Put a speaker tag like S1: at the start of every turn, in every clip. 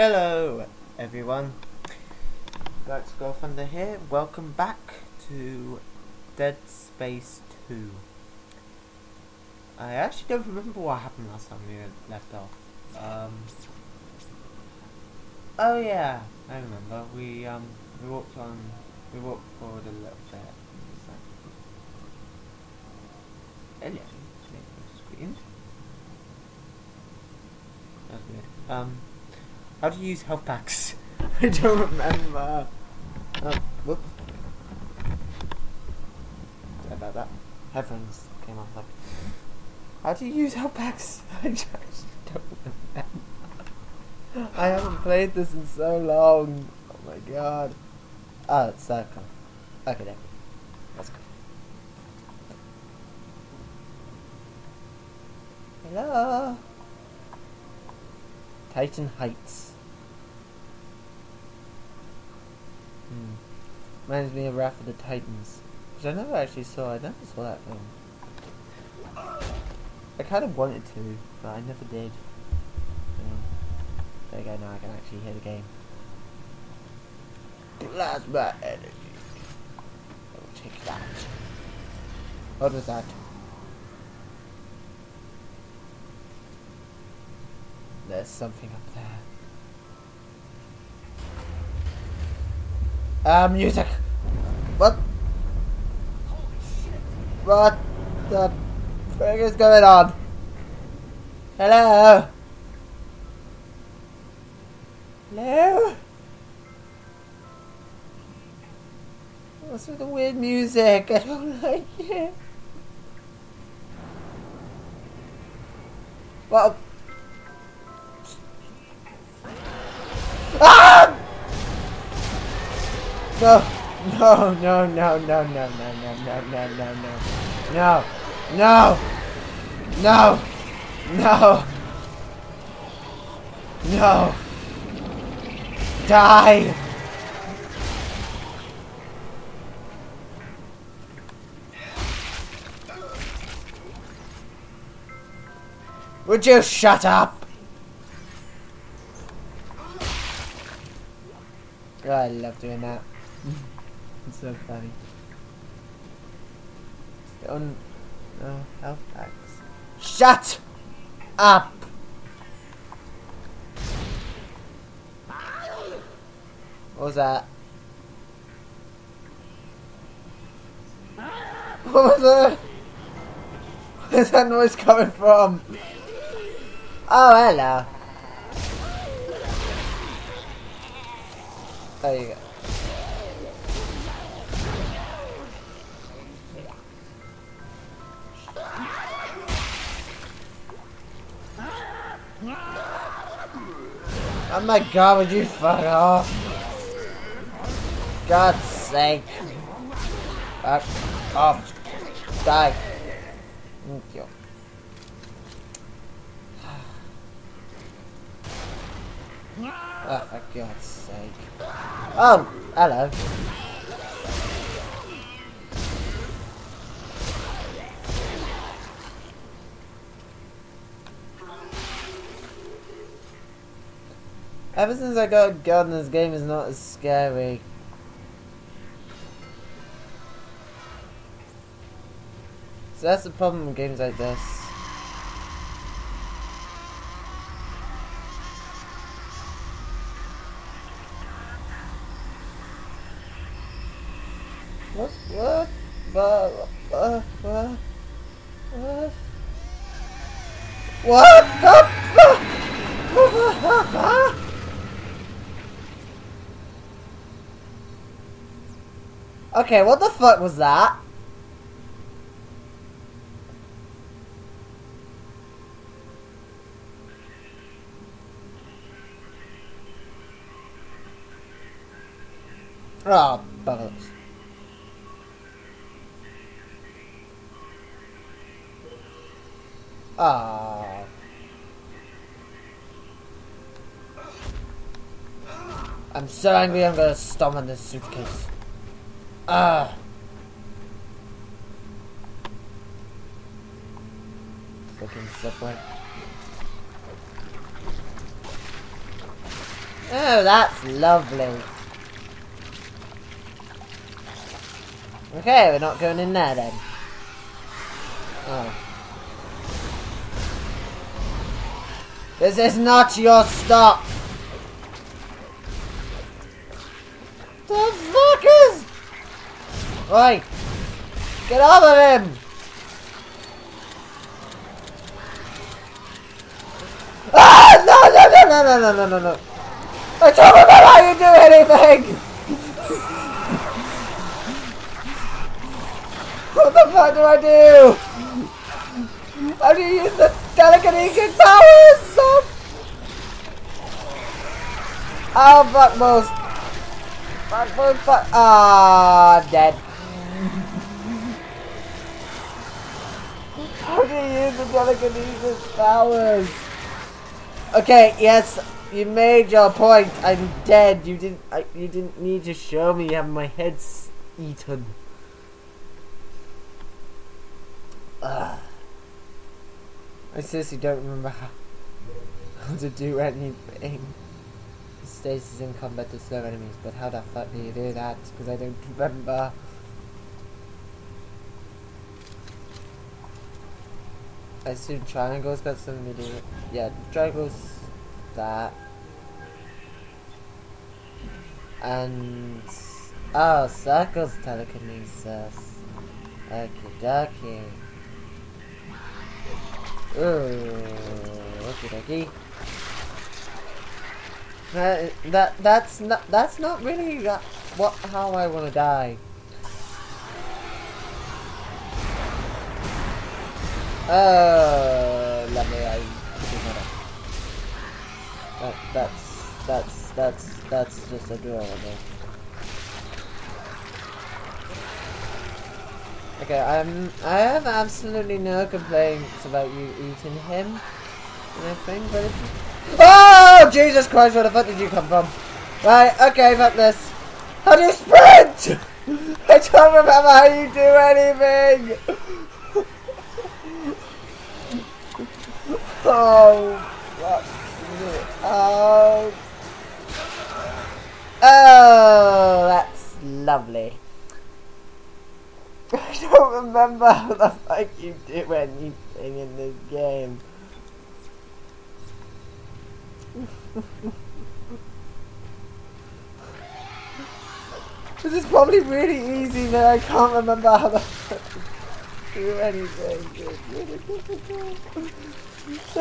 S1: Hello, everyone. Gax Girlfriender here. Welcome back to Dead Space 2. I actually don't remember what happened last time we left off. Um, oh yeah, I remember. We um we walked on we walked forward a little bit. Hello, screen. That's weird. Um. How do you use health packs? I don't remember. Oh, whoops. Sorry about that. Headphones came off like. How do you use health packs? I just don't remember. I haven't played this in so long. Oh my god. Oh, it's circle. Okay, then. Let's go. Hello. Titan Heights. Hmm. Reminds me of Wrath of the Titans. Which I never actually saw. I never saw that film. I kind of wanted to, but I never did. Um, there you go, now I can actually hear the game. Plasma energy. I will take that. What was that? There's something up there. Uh, music. What? What the frick is going on? Hello? Hello? What's with the weird music? I don't like it. Well. No, no, no, no, no, no, no, no, no, no, no, no, no, no, no, no, die. Would you shut up? Oh, I love doing that. Mm. it's so funny. On no health packs. Shut up! What was that? What was that? Where's that noise coming from? Oh, hello. There you go. Oh my god, would you fuck off? God's sake. Fuck off. Die. Thank you. Oh, for God's sake. Oh, hello. Ever since I got a gun, this game is not as scary. So that's the problem with games like this. What? What? What? What? What? What? What? Okay, what the fuck was that? Oh, buggers. Ah. I'm so angry I'm gonna stomp on this suitcase. Ah. Fucking subway. Oh, that's lovely. Okay, we're not going in there then. Oh. This is not your stop! Oi! Get off of him! Ah! No, no, no, no, no, no, no, no, no! I don't remember how you do anything! what the fuck do I do? How do you use the telekinetic powers? Oh, fuck most. Fuck, fuck, fuck. Ah, dead. How do you use the telekinesis powers? Okay, yes, you made your point. I'm dead. You didn't. I, you didn't need to show me. You have my head's eaten. Ugh. I seriously don't remember how, how to do anything. Stasis in combat to slow enemies, but how the fuck do you do that? Because I don't remember. I assume triangle's got something to do with Yeah, triangle's that. And oh, circles telekinesis. Okie dokie. Ooh, okie dokie. That that that's not that's not really uh, what how I want to die. Ah, Lovely. I that that's that's that's that's just adorable. Okay, I'm I have absolutely no complaints about you eating him and everything, but if Oh Jesus Christ, where the fuck did you come from? Right, okay, fuck this. How do you sprint? I don't remember how you do anything! Oh? Oh. Oh, that's lovely. I don't remember how the fuck you do anything in this game. this is probably really easy, but I can't remember how the do anything. It's really difficult. So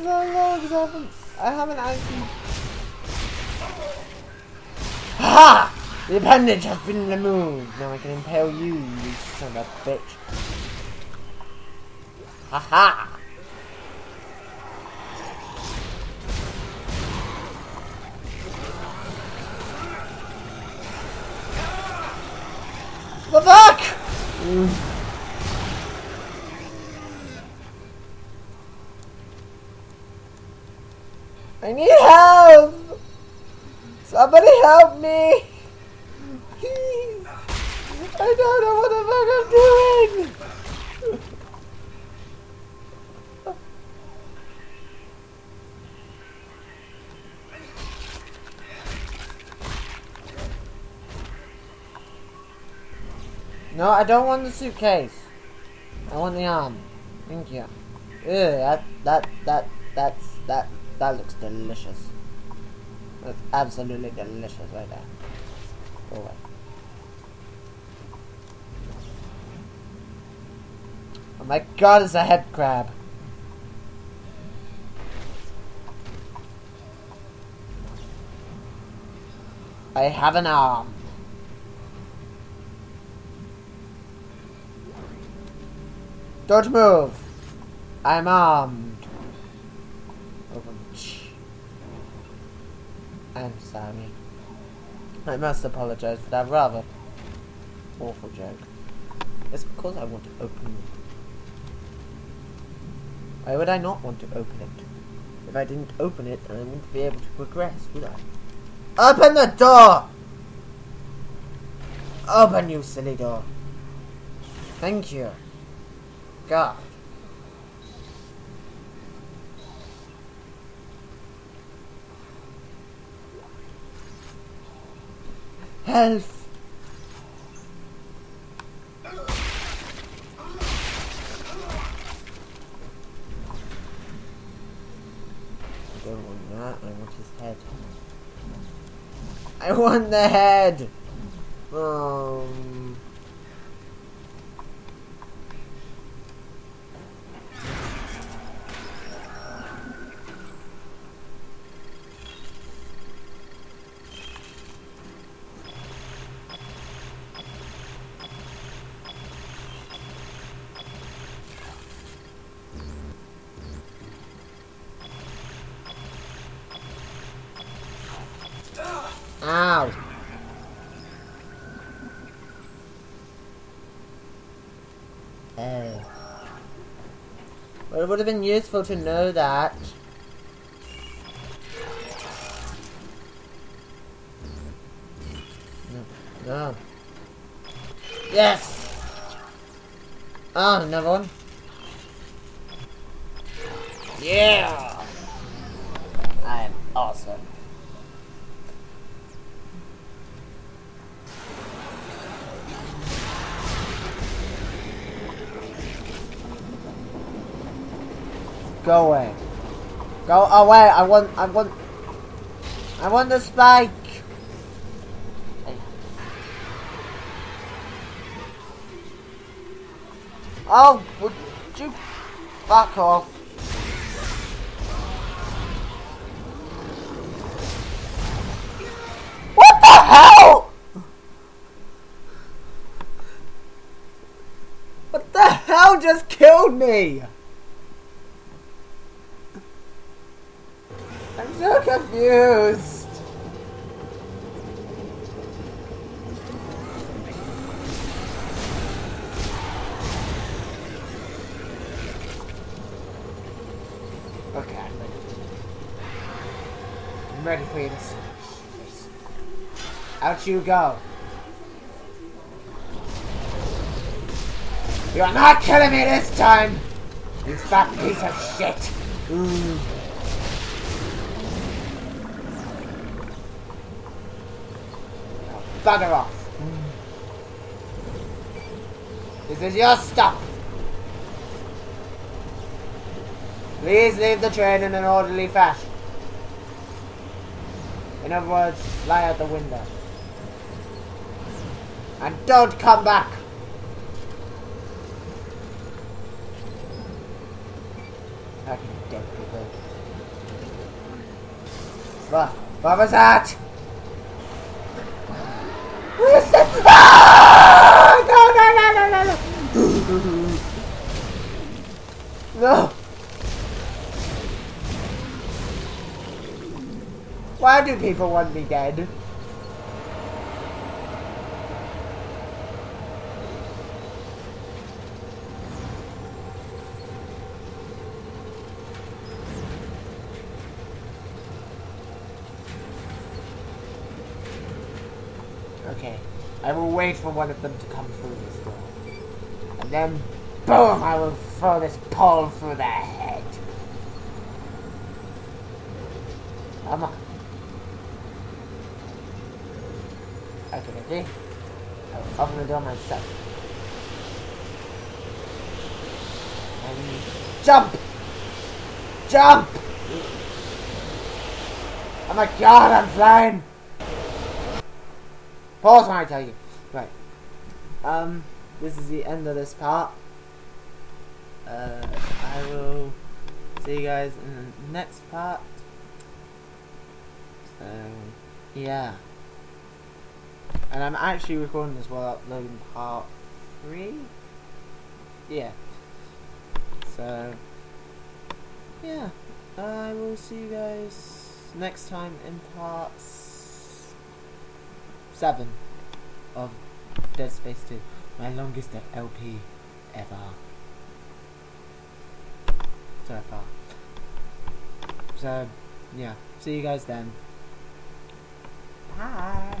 S1: long I haven't actually... Ha! The appendage has been removed. Now I can impale you, you son of a bitch. Ha ha! The fuck? Mm. I need help! Somebody help me! Please! I don't know what the fuck I'm doing! No, I don't want the suitcase. I want the arm. Thank you. Ew, that, that, that, that's, that, that looks delicious. That's absolutely delicious right there. Go away. Oh my god, it's a head crab. I have an arm. Don't move. I'm armed. I'm sorry. I must apologize for that rather awful joke. It's because I want to open it. Why would I not want to open it? If I didn't open it, I wouldn't be able to progress, would I? Open the door! Open, you silly door. Thank you. God. Health. I don't want. I want his head. I want the head. Um. It would have been useful to know that. No. Yes! Oh, another one. Yeah! I'm awesome. Go away. Go oh, away. I want. I want. I want the spike. Oh, would you fuck off? What the hell? What the hell just killed me? I'm so confused. Okay, I'm ready. For you to. Out you go. You're not killing me this time! You fat piece of shit! Ooh. Bugger off. This is your stop. Please leave the train in an orderly fashion. In other words, lie out the window. And don't come back! Fucking dead people. What? What was that? What is that? Ah! No! Why do people want me dead? Okay, I will wait for one of them to come through this door. And then, boom, I will throw this pole through their head. Come on. Okay, ready? I will open the door myself. And jump! Jump! Oh my god, I'm flying! Pause when I tell you. Right. Um, this is the end of this part. Uh, I will see you guys in the next part. So, yeah. And I'm actually recording this while uploading part 3? Yeah. So, yeah. I will see you guys next time in part seven of Dead Space 2. My longest LP ever. So far. So, yeah. See you guys then. Bye.